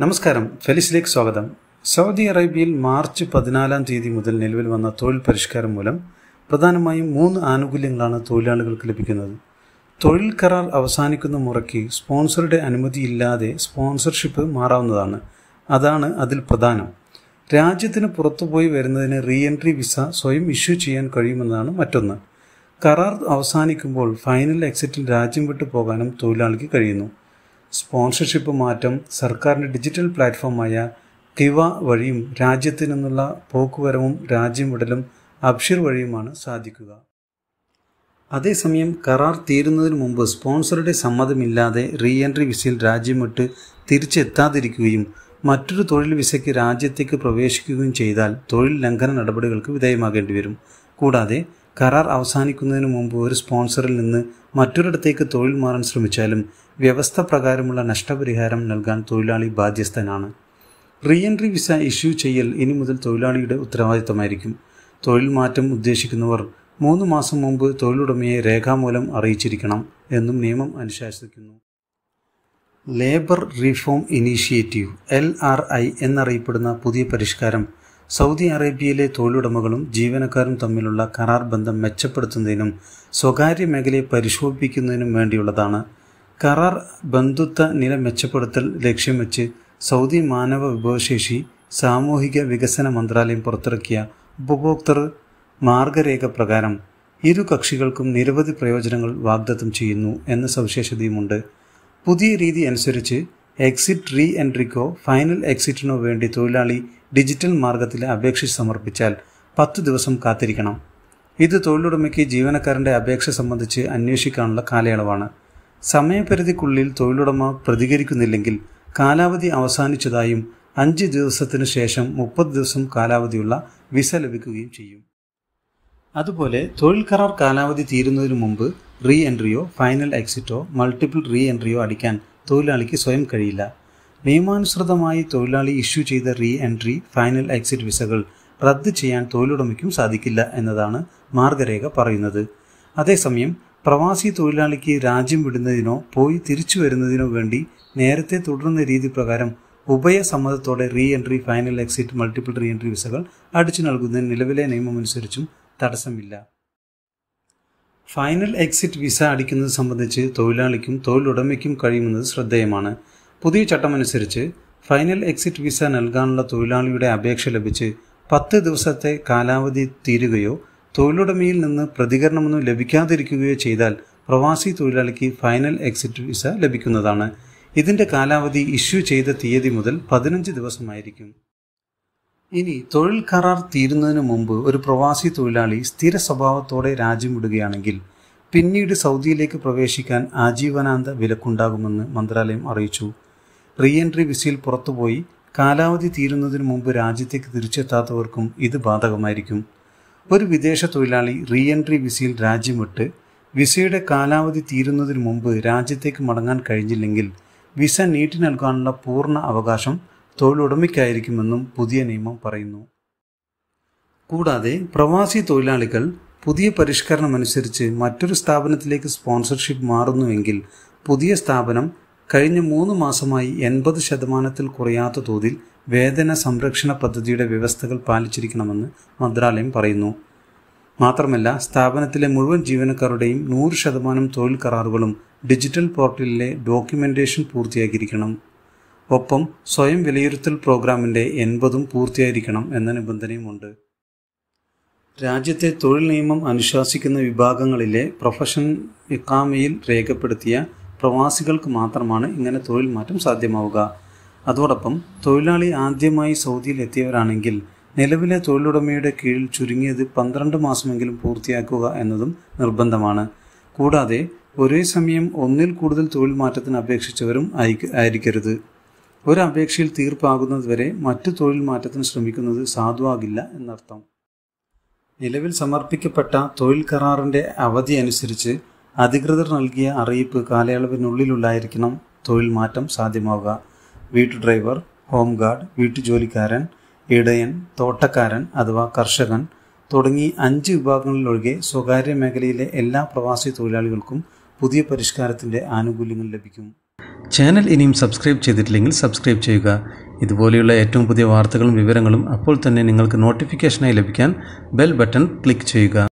നമസ്കാരം. ഫെലിസിലേക്ക് സ്വാഗതം. സൗദി അറേബ്യയിൽ മാർച്ച് പതിനാലാം തീയതി മുതൽ നിലവിൽ വന്ന തൊഴിൽ പരിഷ്കാരം മൂലം പ്രധാനമായും മൂന്ന് ആനുകൂല്യങ്ങളാണ് തൊഴിലാളികൾക്ക് ലഭിക്കുന്നത്. തൊഴിൽ കരാർ അവസാനിക്കുന്ന മുറയ്ക്ക് സ്പോൺസറുടെ അനുമതിയില്ലാതെ സ്പോൺസർഷിപ്പ് മാറാവുന്നതാണ്. അതാണ് അതിൽ പ്രധാനം. രാജ്യത്തിന് പുറത്തുപോയി വരുന്നതിന് റീ എൻട്രി വിസ സ്വയം ഇഷ്യൂ ചെയ്യാൻ കഴിയുമെന്നതാണ് മറ്റൊന്ന്. കരാർ അവസാനിക്കുമ്പോൾ ഫൈനൽ എക്സിറ്റിൽ രാജ്യം വിട്ടു പോകാനും തൊഴിലാളിക്ക് കഴിയുന്നു. സ്പോൺസർഷിപ്പ് മാറ്റം സർക്കാരിന്റെ ഡിജിറ്റൽ പ്ലാറ്റ്ഫോമായ കിവ വഴിയും രാജ്യത്തു നിന്നുള്ള പോക്കുവരവും രാജ്യം വിടലും അബ്ഷിർ വഴിയുമാണ് സാധിക്കുക. അതേസമയം കരാർ തീരുന്നതിന് മുമ്പ് സ്പോൺസറുടെ സമ്മതമില്ലാതെ റീ എൻട്രി വിസയിൽ രാജ്യം വിട്ട് തിരിച്ചെത്താതിരിക്കുകയും മറ്റൊരു തൊഴിൽ വിസയ്ക്ക് രാജ്യത്തേക്ക് പ്രവേശിക്കുകയും ചെയ്താൽ തൊഴിൽ ലംഘന നടപടികൾക്ക് വിധേയമാകേണ്ടി വരും കൂടാതെ കരാർ അവസാനിക്കുന്നതിന് മുമ്പ് ഒരു സ്പോൺസറിൽ നിന്ന് മറ്റൊരിടത്തേക്ക് തൊഴിൽ മാറാൻ ശ്രമിച്ചാലും വ്യവസ്ഥ പ്രകാരമുള്ള നഷ്ടപരിഹാരം നൽകാൻ തൊഴിലാളി ബാധ്യസ്ഥനാണ്. റീ എൻട്രി വിസ ഇഷ്യൂ ചെയ്യൽ ഇനി മുതൽ തൊഴിലാളിയുടെ ഉത്തരവാദിത്തമായിരിക്കും. തൊഴിൽ മാറ്റം ഉദ്ദേശിക്കുന്നവർ മൂന്ന് മാസം മുമ്പ് തൊഴിലുടമയെ രേഖാമൂലം അറിയിച്ചിരിക്കണം എന്നും നിയമം അനുശാസിക്കുന്നു. Labour reform initiative L R I എന്നറിയപ്പെടുന്ന പുതിയ പരിഷ്കാരം സൗദി അറേബ്യയിലെ തൊഴിലുടമകളും ജീവനക്കാരും തമ്മിലുള്ള കരാർ ബന്ധം മെച്ചപ്പെടുത്തുന്നതിനും സ്വകാര്യ മേഖലയെ പരിശോധിപ്പിക്കുന്നതിനും വേണ്ടിയുള്ളതാണ്. കരാർ ബന്ധുത്വ നില മെച്ചപ്പെടുത്തൽ ലക്ഷ്യം വെച്ച് സൗദി മാനവ വിഭവശേഷി സാമൂഹിക വികസന മന്ത്രാലയം പുറത്തിറക്കിയ ഉപഭോക്തൃ മാർഗരേഖ പ്രകാരം ഇരു കക്ഷികൾക്കും നിരവധി പ്രയോജനങ്ങൾ വാഗ്ദത്തം ചെയ്യുന്നു എന്ന സവിശേഷതയുമുണ്ട്. പുതിയ രീതി അനുസരിച്ച് എക്സിറ്റ് റീ എൻട്രിക്കോ ഫൈനൽ എക്സിറ്റിനോ വേണ്ടി തൊഴിലാളി ഡിജിറ്റൽ മാർഗത്തിൽ അപേക്ഷ സമർപ്പിച്ചാൽ പത്ത് ദിവസം കാത്തിരിക്കണം. ഇത് തൊഴിലുടമയ്ക്ക് ജീവനക്കാരന്റെ അപേക്ഷ സംബന്ധിച്ച് അന്വേഷിക്കാനുള്ള കാലയളവാണ്. സമയപരിധിക്കുള്ളിൽ തൊഴിലുടമ പ്രതികരിക്കുന്നില്ലെങ്കിൽ കാലാവധി അവസാനിച്ചതായും അഞ്ച് ദിവസത്തിനു ശേഷം മുപ്പത് ദിവസം കാലാവധിയുള്ള വിസ ലഭിക്കുകയും ചെയ്യും. അതുപോലെ തൊഴിൽ കരാർ കാലാവധി തീരുന്നതിന് മുമ്പ് റീ എൻട്രിയോ ഫൈനൽ എക്സിറ്റോ മൾട്ടിപ്പിൾ റീ എൻട്രിയോ അടിക്കാൻ തൊഴിലാളിക്ക് സ്വയം കഴിയില്ല. നിയമാനുസൃതമായി തൊഴിലാളി ഇഷ്യൂ ചെയ്ത റീ എൻട്രി ഫൈനൽ എക്സിറ്റ് വിസകൾ റദ്ദ് ചെയ്യാൻ തൊഴിലുടമയ്ക്കും സാധിക്കില്ല എന്നതാണ് മാർഗരേഖ പറയുന്നത്. അതേസമയം പ്രവാസി തൊഴിലാളിക്ക് രാജ്യം വിടുന്നതിനോ പോയി തിരിച്ചു വരുന്നതിനോ വേണ്ടി നേരത്തെ തുടർന്ന രീതി പ്രകാരം ഉഭയസമ്മതത്തോടെ re entry final exit multiple re entry വിസകൾ അടിച്ചു നൽകുന്നതിന് നിലവിലെ നിയമമനുസരിച്ചും തടസ്സമില്ല. ഫൈനൽ എക്സിറ്റ് വിസ അടിക്കുന്നത് സംബന്ധിച്ച് തൊഴിലാളിക്കും തൊഴിലുടമയ്ക്കും കഴിയുമെന്നത് ശ്രദ്ധേയമാണ്. പുതിയ ചട്ടമനുസരിച്ച് ഫൈനൽ എക്സിറ്റ് വിസ നൽകാനുള്ള തൊഴിലാളിയുടെ അപേക്ഷ ലഭിച്ച് പത്ത് ദിവസത്തെ കാലാവധി തീരുകയോ തൊഴിലുടമയിൽ നിന്ന് പ്രതികരണമൊന്നും ലഭിക്കാതിരിക്കുകയോ ചെയ്താൽ പ്രവാസി തൊഴിലാളിക്ക് ഫൈനൽ എക്സിറ്റ് വിസ ലഭിക്കുന്നതാണ്. ഇതിന്റെ കാലാവധി ഇഷ്യൂ ചെയ്ത തീയതി മുതൽ പതിനഞ്ച് ദിവസമായിരിക്കും. ഇനി തൊഴിൽ കരാർ തീരുന്നതിന് മുമ്പ് ഒരു പ്രവാസി തൊഴിലാളി സ്ഥിര സ്വഭാവത്തോടെ രാജ്യം വിടുകയാണെങ്കിൽ പിന്നീട് സൗദിയിലേക്ക് പ്രവേശിക്കാൻ ആജീവനാന്ത വിലക്കുണ്ടാകുമെന്ന് മന്ത്രാലയം അറിയിച്ചു. റീ എൻട്രി വിസയിൽ പുറത്തുപോയി കാലാവധി തീരുന്നതിന് മുമ്പ് രാജ്യത്തേക്ക് തിരിച്ചെത്താത്തവർക്കും ഇത് ബാധകമായിരിക്കും. ഒരു വിദേശ തൊഴിലാളി റീ എൻട്രി വിസയിൽ രാജ്യം വിട്ട് വിസയുടെ കാലാവധി തീരുന്നതിന് മുമ്പ് രാജ്യത്തേക്ക് മടങ്ങാൻ കഴിഞ്ഞില്ലെങ്കിൽ വിസ നീട്ടി നൽകാനുള്ള പൂർണ അവകാശം തൊഴിലുടമയ്ക്കായിരിക്കുമെന്നും പുതിയ നിയമം പറയുന്നു. കൂടാതെ പ്രവാസി തൊഴിലാളികൾ പുതിയ പരിഷ്കരണമനുസരിച്ച് മറ്റൊരു സ്ഥാപനത്തിലേക്ക് സ്പോൺസർഷിപ്പ് മാറുന്നുവെങ്കിൽ പുതിയ സ്ഥാപനം കഴിഞ്ഞ മൂന്ന് മാസമായി എൺപത് ശതമാനത്തിൽ കുറയാത്ത തോതിൽ വേതന സംരക്ഷണ പദ്ധതിയുടെ വ്യവസ്ഥകൾ പാലിച്ചിരിക്കണമെന്ന് മന്ത്രാലയം പറയുന്നു. മാത്രമല്ല സ്ഥാപനത്തിലെ മുഴുവൻ ജീവനക്കാരുടെയും നൂറ് ശതമാനം തൊഴിൽ കരാറുകളും ഡിജിറ്റൽ പോർട്ടലിലെ ഡോക്യുമെന്റേഷൻ പൂർത്തിയാക്കിയിരിക്കണം. ഒപ്പം സ്വയം വിലയിരുത്തൽ പ്രോഗ്രാമിന്റെ എൺപതും പൂർത്തിയായിരിക്കണം എന്ന നിബന്ധനയുമുണ്ട്. രാജ്യത്തെ തൊഴിൽ നിയമം അനുശാസിക്കുന്ന വിഭാഗങ്ങളിലെ പ്രൊഫഷൻ ഇക്കാമയിൽ രേഖപ്പെടുത്തിയ പ്രവാസികൾക്ക് മാത്രമാണ് ഇങ്ങനെ തൊഴിൽ മാറ്റം സാധ്യമാവുക. അതോടൊപ്പം തൊഴിലാളി ആദ്യമായി സൗദിയിൽ എത്തിയവരാണെങ്കിൽ നിലവിലെ തൊഴിലുടമയുടെ കീഴിൽ ചുരുങ്ങിയത് പന്ത്രണ്ട് മാസമെങ്കിലും പൂർത്തിയാക്കുക എന്നതും നിർബന്ധമാണ്. കൂടാതെ ഒരേ സമയം ഒന്നിൽ കൂടുതൽ തൊഴിൽ മാറ്റത്തിന് അപേക്ഷിച്ചവരും ആയിരിക്കരുത്. ഒരു അപേക്ഷയിൽ തീർപ്പാകുന്നതുവരെ മറ്റു തൊഴിൽ മാറ്റത്തിന് ശ്രമിക്കുന്നത് സാധുവാകില്ല എന്നർത്ഥം. നിലവിൽ സമർപ്പിക്കപ്പെട്ട തൊഴിൽ കരാറിന്റെ അവധി അനുസരിച്ച് അധികൃതർ നൽകിയ അറിയിപ്പ് കാലയളവിനുള്ളിലുള്ളായിരിക്കണം തൊഴിൽ മാറ്റം സാധ്യമാവുക. വീട്ടു ഡ്രൈവർ ഹോം ഗാർഡ് വീട്ടുജോലിക്കാരൻ ഇടയൻ തോട്ടക്കാരൻ അഥവാ കർഷകൻ തുടങ്ങി അഞ്ച് വിഭാഗങ്ങളിലൊഴികെ സ്വകാര്യ മേഖലയിലെ എല്ലാ പ്രവാസി തൊഴിലാളികൾക്കും പുതിയ പരിഷ്കാരത്തിന്റെ ആനുകൂല്യങ്ങൾ ലഭിക്കും. ചാനൽ ഇനിയും സബ്സ്ക്രൈബ് ചെയ്തിട്ടില്ലെങ്കിൽ സബ്സ്ക്രൈബ് ചെയ്യുക. ഇതുപോലെയുള്ള ഏറ്റവും പുതിയ വാർത്തകളും വിവരങ്ങളും അപ്പോൾ തന്നെ നിങ്ങൾക്ക് നോട്ടിഫിക്കേഷനായി ലഭിക്കാൻ ബെൽ ബട്ടൺ ക്ലിക്ക് ചെയ്യുക.